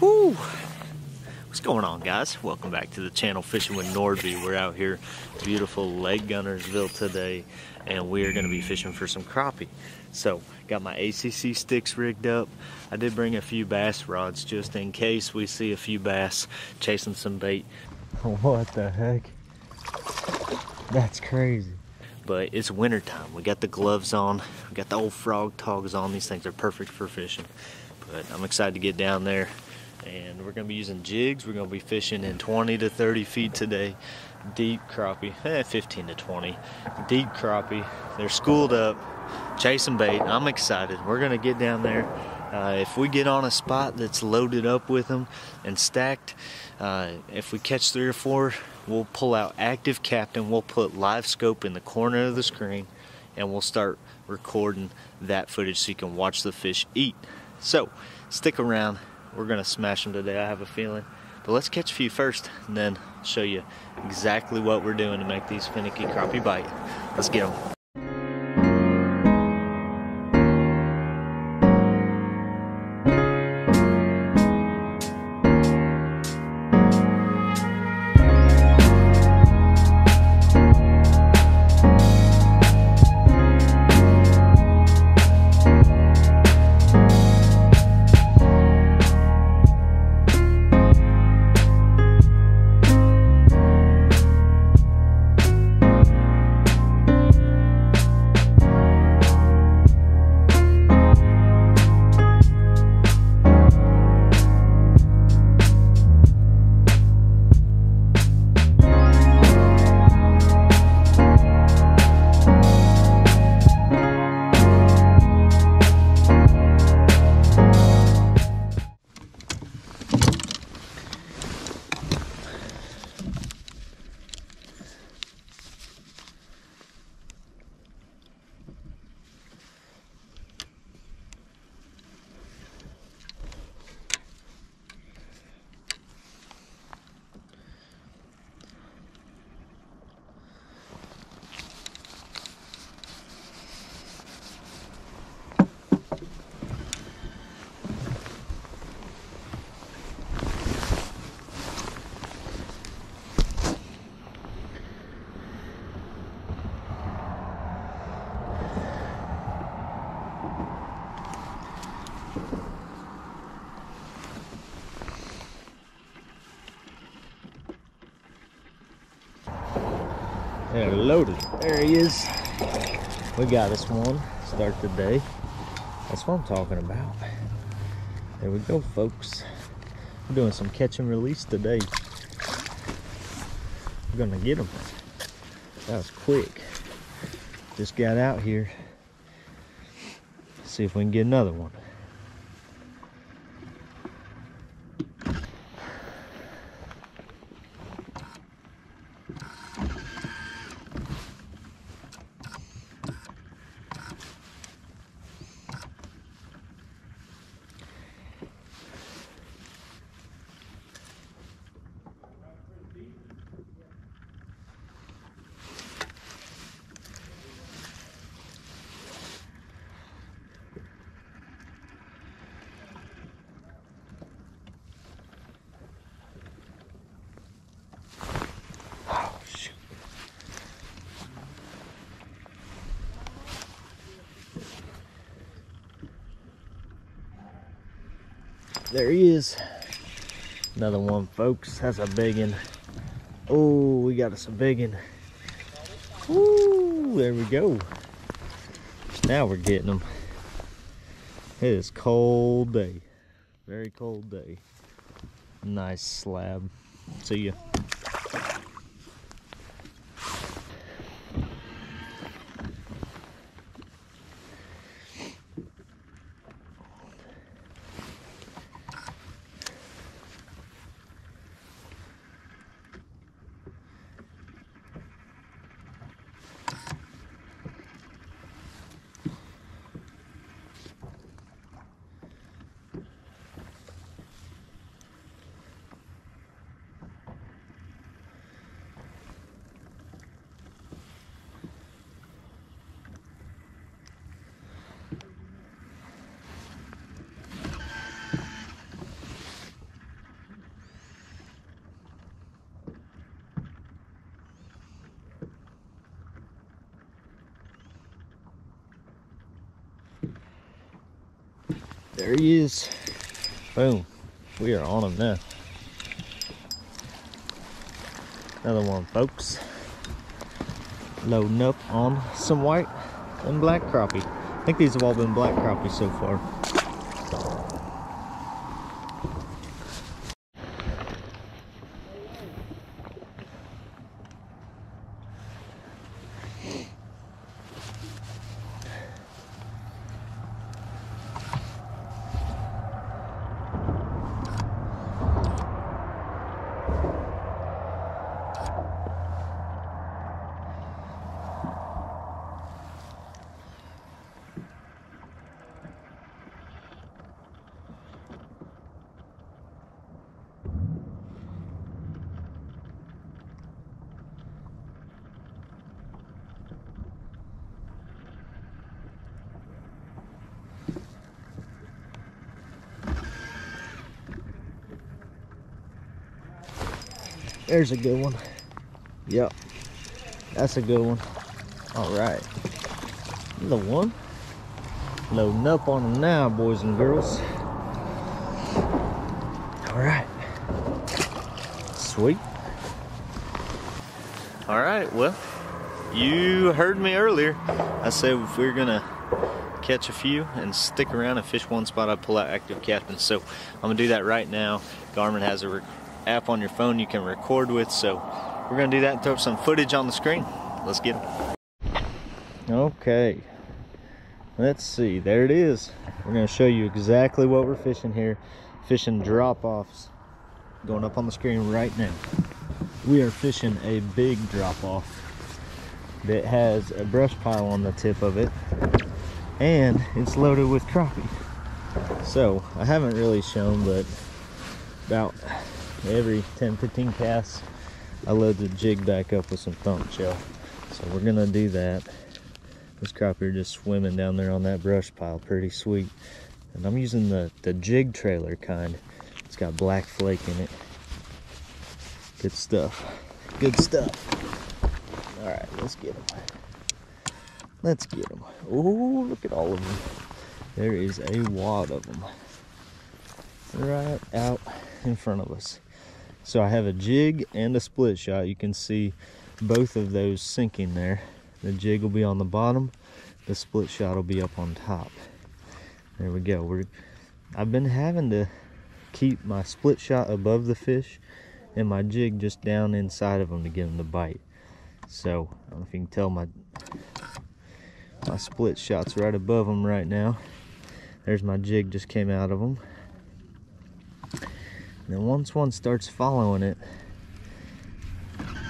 Whoo! What's going on guys? Welcome back to the channel Fishing with Nordbye. We're out here beautiful Lake Guntersville today and we are going to be fishing for some crappie. So got my ACC Stix rigged up. I did bring a few bass rods just in case we see a few bass chasing some bait. What the heck? That's crazy. But it's winter time. We got the gloves on. We got the old Frogg Toggs on. These things are perfect for fishing. But I'm excited to get down there. And we're going to be using jigs. We're going to be fishing in 20 to 30 feet today. Deep crappie, eh, 15 to 20. Deep crappie. They're schooled up, chasing bait. I'm excited. We're going to get down there. Uh, if we get on a spot that's loaded up with them and stacked, uh, if we catch three or four, we'll pull out ActiveCaptain. We'll put LiveScope in the corner of the screen and we'll start recording that footage so you can watch the fish eat. So stick around. We're going to smash them today, I have a feeling. But let's catch a few first and then show you exactly what we're doing to make these finicky crappie bite. Let's get them. They're loaded. There he is. We got us one. Start the day. That's what I'm talking about. There we go, folks. We're doing some catch and release today. We're gonna get them. That was quick. Just got out here. See if we can get another one. Oh, shoot. There he is. Another one, folks. That's a big one. Oh, we got us a big one. There we go. Now we're getting them. It is cold day. Very cold day. Nice slab. See ya. There he is. Boom. We are on him now. Another one, folks. Loading up on some white and black crappie. I think these have all been black crappie so far. There's a good one. Yep. That's a good one. All right. The one. Loading up on them now, boys and girls. All right. Sweet. All right, well, you heard me earlier. I said if we are gonna catch a few and stick around and fish one spot, I'd pull out ActiveCaptain. So I'm gonna do that right now. Garmin has a app on your phone you can record with. So we're gonna do that and throw some footage on the screen. Let's get it. Okay. Let's see, there it is. We're gonna show you exactly what we're fishing here. Fishing drop-offs. Going up on the screen right now. We are fishing a big drop-off that has a brush pile on the tip of it and it's loaded with crappie. So I haven't really shown, but about every 10 15 casts I load the jig back up with some thump gel so we're gonna do that. This crappie are just swimming down there on that brush pile pretty sweet. And I'm using the the jig trailer kind. It's got black flake in it. Good stuff. Good stuff. All right let's get them let's get them oh look at all of them there is a wad of them right out in front of us so I have a jig and a split shot. You can see both of those sinking there. The jig will be on the bottom, the split shot will be up on top. There we go. We're I've been having to keep my split shot above the fish and my jig just down inside of them to get them to bite. So, I don't know if you can tell my my split shot's right above them right now. There's my jig just came out of them. Then once one starts following it,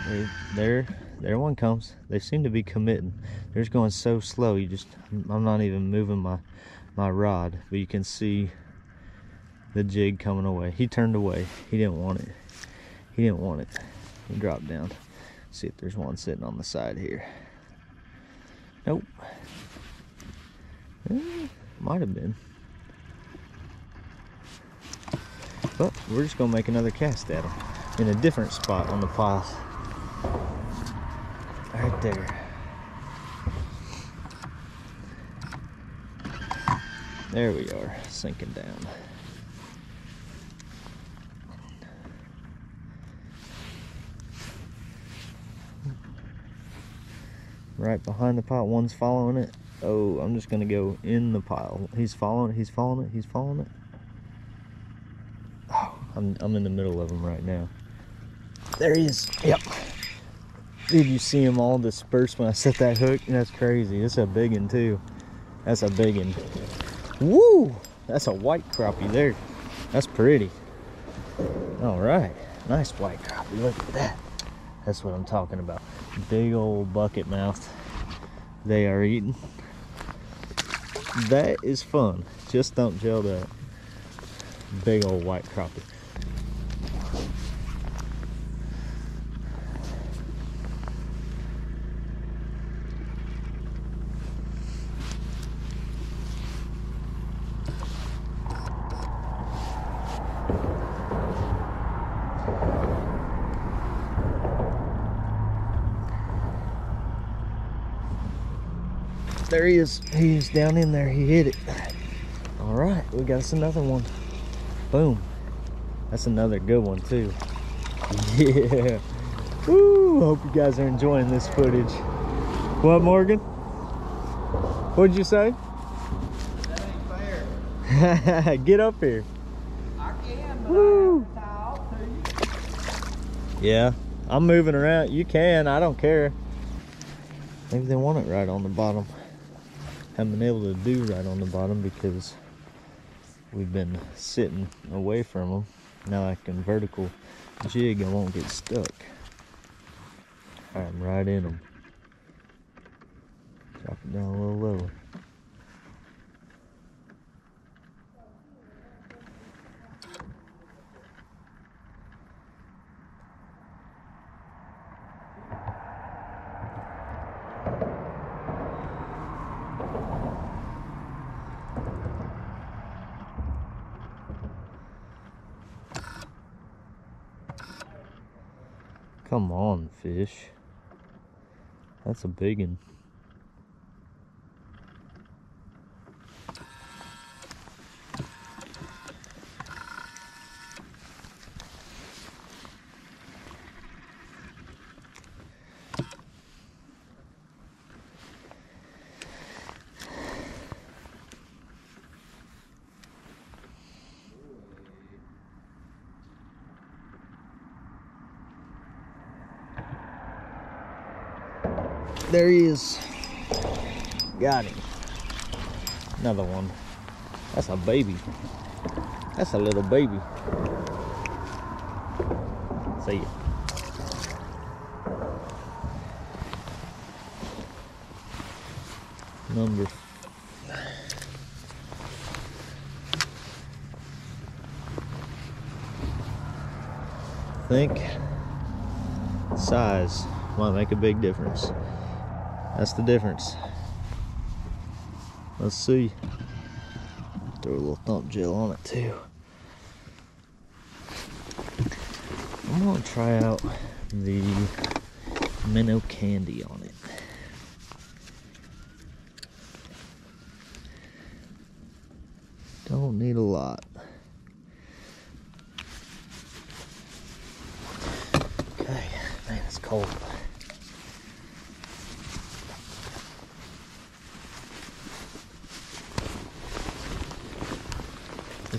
they, there, there one comes. They seem to be committing. They're just going so slow. You just, I'm not even moving my, my rod, but you can see the jig coming away. He turned away. He didn't want it. He didn't want it. He dropped down. See if there's one sitting on the side here. Nope. Eh, might have been. But we're just gonna make another cast at them in a different spot on the pile. Right there. There we are, sinking down. Right behind the pile, one's following it. Oh, I'm just gonna go in the pile. He's following it, he's following it, he's following it. I'm, I'm in the middle of them right now. There he is. Yep. Did you see them all dispersed when I set that hook? That's crazy. That's a big one too. That's a big one. Woo! That's a white crappie there. That's pretty. All right. Nice white crappie. Look at that. That's what I'm talking about. Big old bucket mouth they are eating. That is fun. Just don't gel that. Big old white crappie. There he is. He's down in there. He hit it. All right. right, we got us another one. Boom. That's another good one too. Yeah. Woo! Hope you guys are enjoying this footage. What, Morgan? What'd you say? That ain't fair. Get up here. I can, but Woo. I have to tie off to you. Yeah, I'm moving around. You can, I don't care. Maybe they want it right on the bottom. Haven't been able to do right on the bottom because we've been sitting away from them. Now I can vertical jig, I won't get stuck. I'm right in them. Drop it down a little lower. Come on, fish. That's a big one. There he is. Got him. Another one. That's a baby. That's a little baby. See ya. Number. Think size might make a big difference. That's the difference. Let's see. Throw a little thump gel on it too. I'm gonna try out the minnow candy on it. Don't need a lot. Okay, man, it's cold.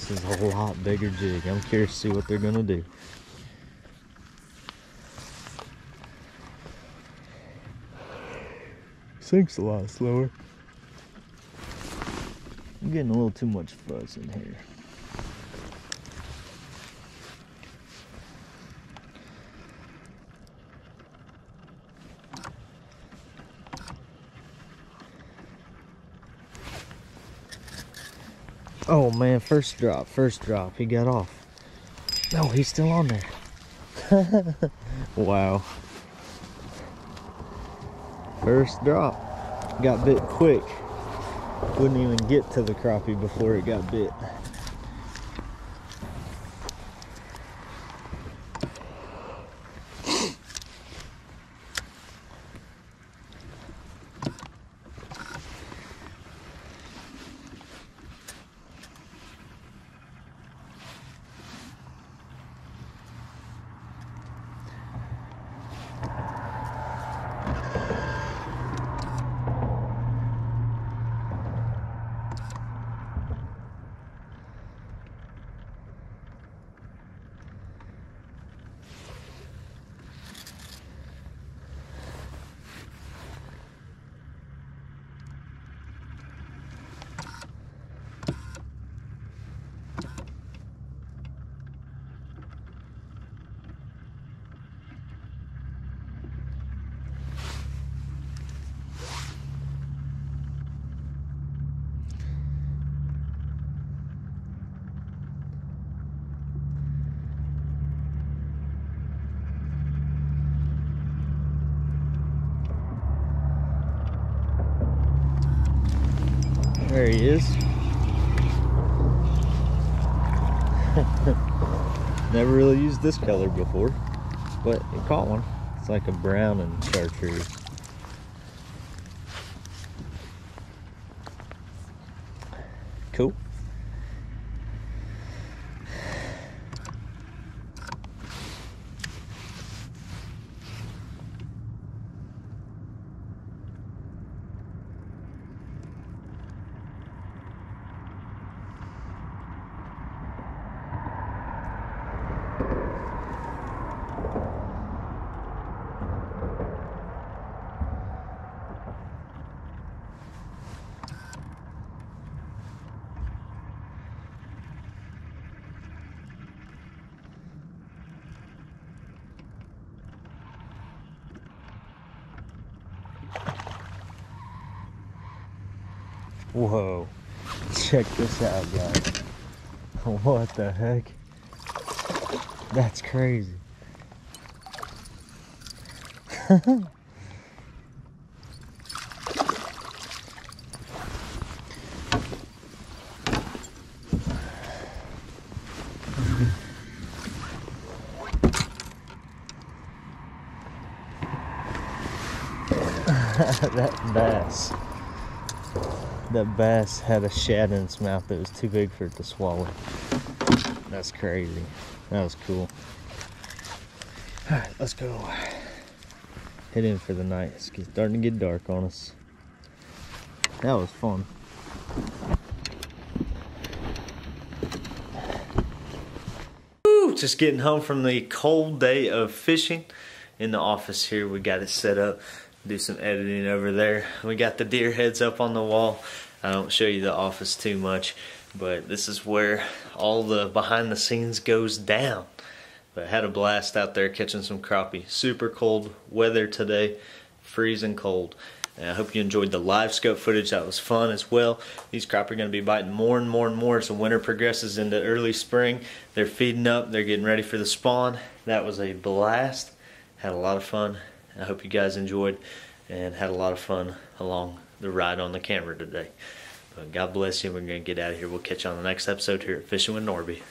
This is a whole lot bigger jig. I'm curious to see what they're gonna do. Sinks a lot slower. I'm getting a little too much fuzz in here. Oh man, first drop, first drop. He got off. No, he's still on there. wow. First drop. Got bit quick. Wouldn't even get to the crappie before it got bit. There he is. Never really used this color before, but it caught one. It's like a brown and chartreuse. Cool. Whoa. Check this out, guys. What the heck? That's crazy. that bass. That bass had a shad in its mouth that was too big for it to swallow. That's crazy. That was cool. Alright, let's go. Head in for the night. It's starting to get dark on us. That was fun. Woo, just getting home from the cold day of fishing in the office here. We got it set up. Do some editing over there. We got the deer heads up on the wall. I don't show you the office too much, but this is where all the behind the scenes goes down. But had a blast out there catching some crappie. Super cold weather today, freezing cold. And I hope you enjoyed the LiveScope footage. That was fun as well. These crappie are going to be biting more and more and more as the winter progresses into early spring. They're feeding up. They're getting ready for the spawn. That was a blast. Had a lot of fun. I hope you guys enjoyed and had a lot of fun along the ride on the camera today. But God bless you. We're going to get out of here. We'll catch you on the next episode here at Fishing with Nordbye.